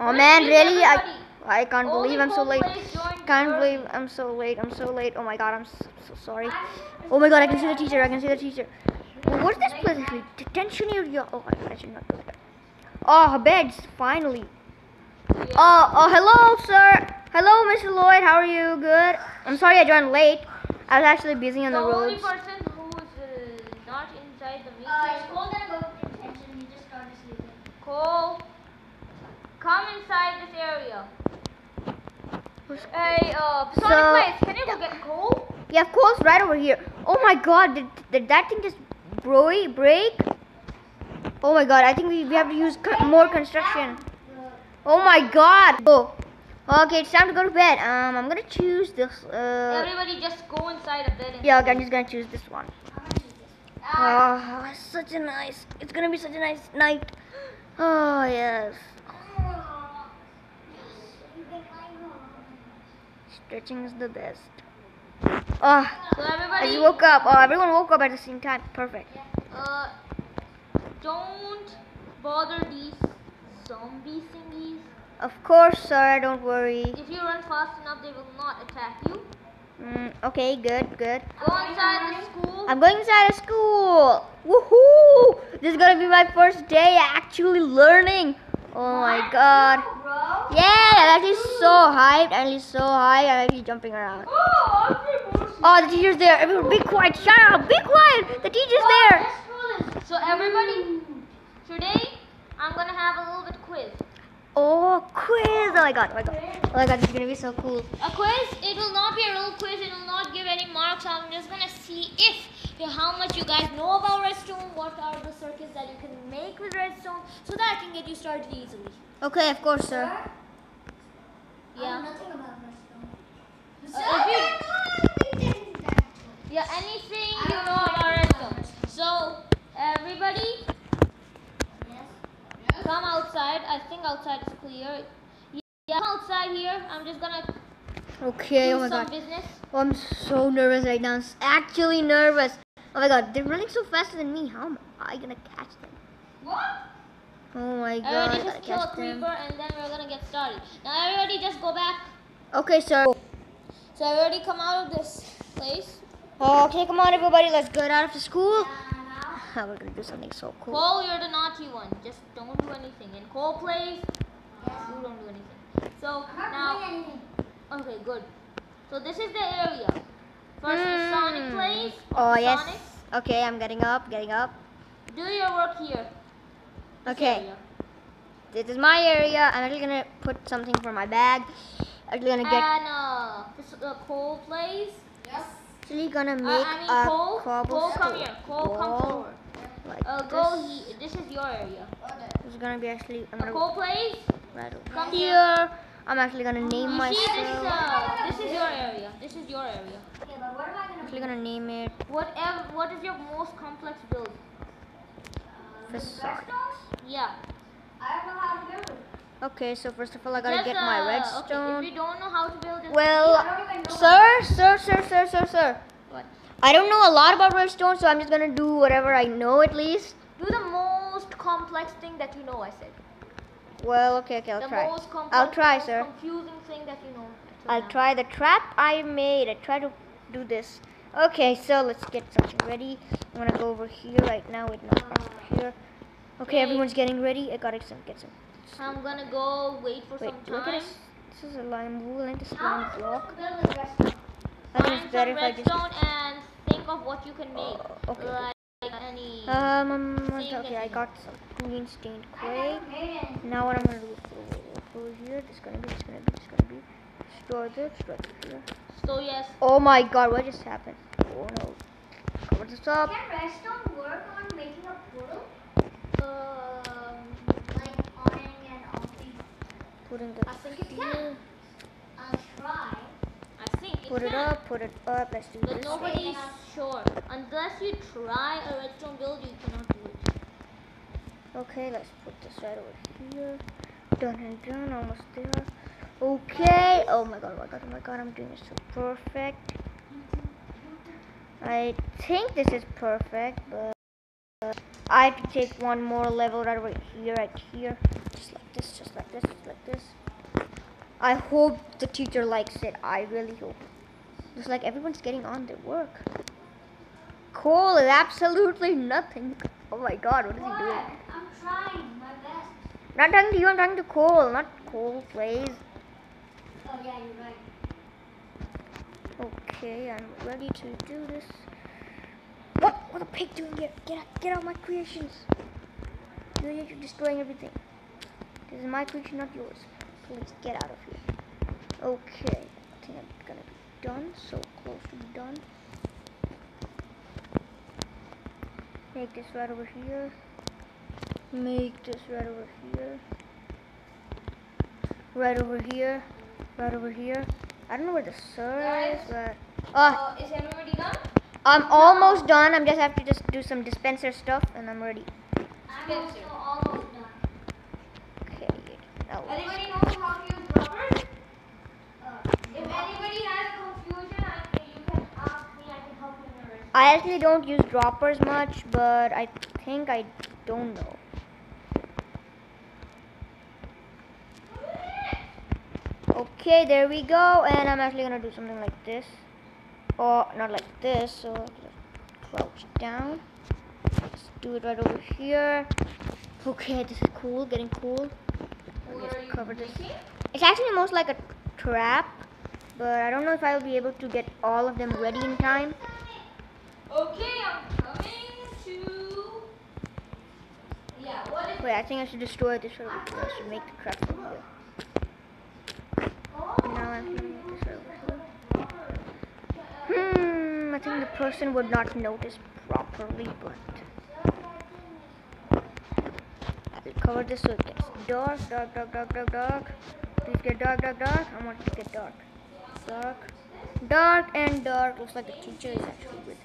Oh man, really? I? I can't Only believe I'm so late. Coldplay's Can't early. believe I'm so late. I'm so late. Oh my god, I'm so, so sorry. Oh my god, I can see the teacher. I can see the teacher. Well, what's this place actually? Detention area. Oh, I should not go there. Oh, beds, finally. Oh, oh, hello, sir. Hello, Mr. Lloyd. How are you? Good. I'm sorry I joined late. I was actually busy on the the only person who's uh, not inside the meeting. Uh, is Cole come inside this area. Hey, uh, Sonic So- Place, can you go get Cole? Yeah, of course, right over here. Oh my god, did, did that thing just bro- break? Oh my god, I think we, we have to use co- more construction. Oh my god. Oh. Okay, it's time to go to bed. Um, I'm gonna choose this. Uh, Everybody just go inside a bed yeah, okay, I'm just gonna choose this one. I'm gonna choose this. Oh, such a nice. It's gonna be such a nice night. Oh yes. Stretching is the best. Oh, So I just woke up. Oh, everyone woke up at the same time. Perfect. uh, don't bother these zombie thingies. Of course, sir. Don't worry. If you run fast enough, they will not attack you. Mm, okay, good, good. Go inside the school. I'm going inside of school. Woohoo! This is gonna be my first day actually learning. Oh my god. Yeah, I'm actually so hyped. I'm actually so hyped. I'm actually jumping around. Oh, oh the teacher's there. Everyone, be quiet. Shut up. Be quiet. The teacher's there. So everybody, today I'm gonna have a little bit quiz. Oh, quiz. Oh my god. Oh my god. Oh my god. This is gonna be so cool. A quiz, it will not be a real quiz, it will not give any marks. I'm just gonna see if how much you guys know about redstone, what are the circuits that you can make with redstone, so that I can get you started easily. Okay, of course, sir. I know Yeah. nothing about redstone. Uh, if you- Yeah, anything you know about redstone. So everybody Yes. come outside. I think outside is clear. Yeah, come outside here. I'm just gonna Okay. do Oh my some god. business. Oh, I'm so nervous right now. I'm actually nervous. Oh my god. They're running so faster than me. How am I gonna catch them? What? Oh my god. I Everybody gotta just kill a catch them. creeper and then we're gonna get started. Now everybody just go back. Okay, sir. So I already come out of this place. Okay, come on, everybody. Let's get out of the school. Yeah, now. We're gonna do something so cool. Cole, you're the naughty one. Just don't do anything. And Cole plays, you don't do anything. So I'm now, anything. okay, good. So this is the area. First is hmm. Sonic plays. Oh yes. Sonic, Okay, I'm getting up, getting up. do your work here. This Okay. This is my area. I'm actually gonna put something for my bag. Actually gonna get. And uh, this uh, Cole plays. Yes. Actually gonna Uh, make I mean a Cole. Cole, cobblestone come here. Cole, come wall forward. like Uh, go. this. He, this is your area. This is gonna be actually. I'm Uh, gonna Cole plays. right over Come here. I'm actually gonna name You see, this, myself. uh, this is your area. This is your area. Okay, but what am I gonna Actually gonna name it Whatever. What is your most complex build? Facade. Yeah. I don't know how to build. Okay, so first of all, I gotta Just, get my uh, Okay, redstone. if you don't know how to build it, Well, I don't even know. sir, sir, sir, sir, sir, sir. What? I don't know a lot about redstone, so I'm just gonna do whatever I know at least. do the most complex thing that you know. I said. Well, okay, okay, I'll the try. most complex, I'll try, most sir. Confusing thing that you know. I'll now. try the trap I made. I try to do this. Okay, so let's get something ready. I'm gonna go over here right now. Wait, no, over here. Okay, Okay. everyone's getting ready. I gotta some, get some. I'm gonna go wait for Wait, some look time. at this. This is a lime wool and this lime block. to build this redstone? I think it's better some if I just. and think of what you can make. Oh, okay. Like any. Um, um, Same okay, I got some green stained clay. haven't made anything. Now what I'm gonna do is go over here. This gonna be, this is gonna be, this is gonna be. Store this, store here. so yes. Oh my god, what just happened? Oh no. Cover this up. Can redstone work on making a portal? Um, Like on and off the Putting this I think it here. can. I'll try. I think it Put it can. up, put it up. Let's do But this. nobody's sure. Unless you try a redstone build, you cannot do it. Okay, let's put this right over here. Done and done, almost there. Okay. Oh my god, oh my god, oh my god, I'm doing this so perfect. I think this is perfect, but I have to take one more level right here, right here. Just like this, just like this, just like this. I hope the teacher likes it. I really hope. Looks like everyone's getting on their work. Cole is absolutely nothing. Oh my god, what is he doing? I'm trying my best. Not talking to you, I'm talking to Cole, not Cole, please. Oh. Okay, I'm ready to do this. What? What a pig doing here? Get out, get out my creations. You're, you're destroying everything. This is my creation, not yours. Please get out of here. Okay, I think I'm gonna be done. So close to be done. Make this right over here. Make this right over here. Right over here. Right over here. I don't know where the sir is, but uh, Uh, is everybody done? I'm almost done. I'm just have to just do some dispenser stuff, and I'm ready. I'm also almost done. Okay. Anybody knows how to use droppers? Uh, If anybody has confusion, I, you can ask me. I can help you in the rest. I actually don't use droppers much, but I think I don't know. Okay, there we go. And I'm actually gonna do something like this, or not like this. So crouch down. Let's do it right over here. Okay, this is cool. Getting cool. Just cover this. making? It's actually most like a trap, but I don't know if I'll be able to get all of them ready in time. Okay, I'm coming to. Yeah, what is. Wait, I think I should destroy this here. I should make the trap from here. Now I'm gonna make this over here. Hmm, I think the person would not notice properly, but I'll cover this so it gets dark, dark, dark, dark, dark, dark. Please get dark, dark, dark. I want to get dark. Dark, dark, and dark. Looks like the teacher is actually with.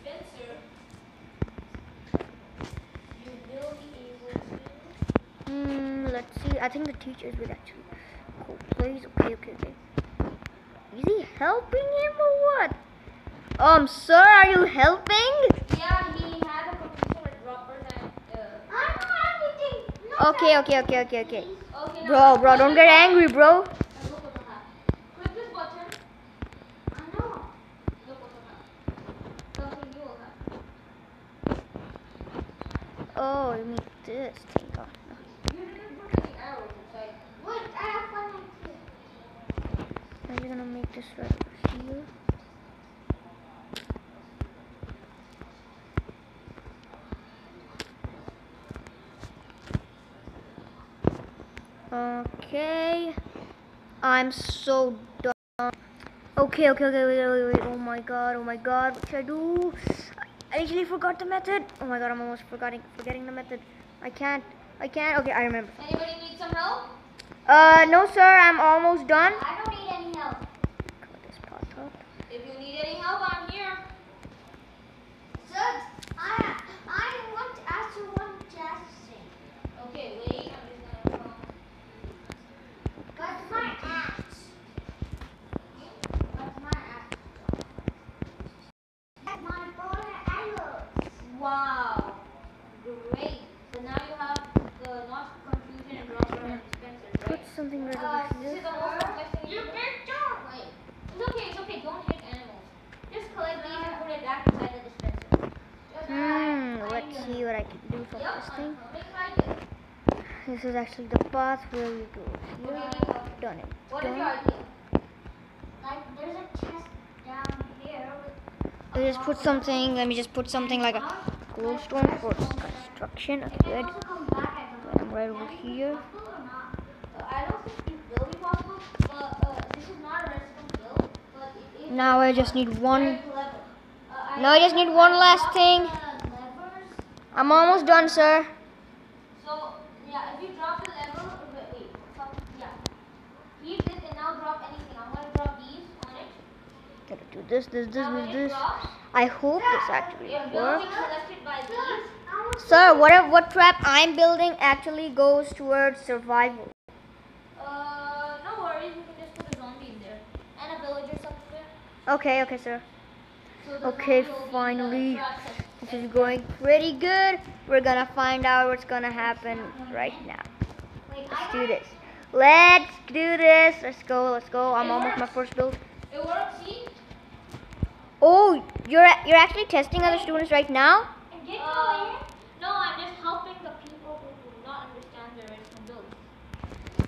Hmm, let's see. I think the teacher is with actually. Cool, please. Okay, okay, okay. Is he helping him or what? Um, sir, are you helping? Yeah, he has a confusion with droppers and. Uh, I know everything. No, Okay, okay, okay, okay, okay. okay, Bro, bro, don't get angry, bro. Look what I have. Click this button. I know. Look what I have. Something you will have. Oh, you mean this thing? Oh, no. You didn't put any arrows inside. Wait, I have one idea. I'm just gonna make this right here. Okay. I'm so done. Okay, okay, okay, wait, wait, wait. Oh my god, oh my god, what should I do? I actually forgot the method. Oh my god, I'm almost forgetting forgetting the method. I can't. I can't. Okay, I remember. Anybody need some help? Uh, no, sir. I'm almost done. I don't need any help. Cover this part up. Any help, I'm here. Sir, I I want to ask you one question. Okay, wait. I'm just gonna come. What's my axe? What's my axe? That's my bow and arrows. Wow. Great. So now you have the not confusion and dropper and dispensers, Put right? something right Uh, over this here. is the most complex thing You you can picked up. Wait. It's okay, it's okay. Don't hit animals. Just collect these and put it back inside the dispenser. Just Hmm. Let's see what I can do from Yep, this I'm thing. coming right here. This is actually the path where we go. What do you Here. Done it. Done. Like there's a chest down here. Let me just put something. Let me just put something like a glowstone for construction. Okay, good. also come back at the Then I'm right over here. Possible or not? Uh, I don't think it will be possible, but uh, this is not a redstone build, but it is Now I just need one. Uh, Now I just need one last thing. The levers. I'm almost done, sir. So yeah, if you drop the level, wait, wait, some, yeah, keep this and now drop anything. I'm gonna drop these on it. Gotta do this, this, this, now this, this. drops, I hope this actually it works. collected by these. I was Sir, whatever what trap I'm building actually goes towards survival. Uh, no worries, we can just put a zombie in there and a villager somewhere. Okay, okay, sir. Okay, zombie will be the finally. This is going pretty good. We're gonna find out what's gonna happen right now. Let's do this. Let's do this. Let's go. Let's go. I'm almost my first build. It works. Oh, you're you're actually testing other students right now. Uh, no, I'm just helping the people who do not understand the redstone build.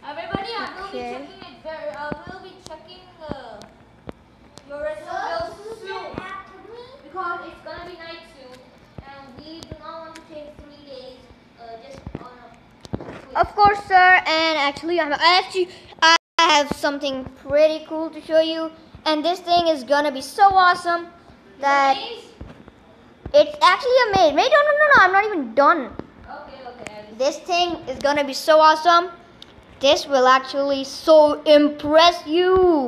Everybody, I will be Okay. checking it. Very, I will be checking uh, your redstone So, build who's soon that after me? Because it's gonna be night soon, and we do not want to take three days uh, just on a. Of course, sir. And actually, I'm I actually I have something pretty cool to show you. And this thing is gonna be so awesome that it's actually a maze. Wait, no, no, no, no. I'm not even done. Okay, okay. This thing is gonna be so awesome. This will actually so impress you.